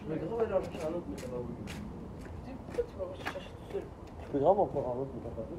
Je vais grave aller en chercher un autre, mais ça va oui. Tu sais, pourquoi tu vas aller chercher tout seul Tu peux grave en prendre un autre, mais t'as pas vu.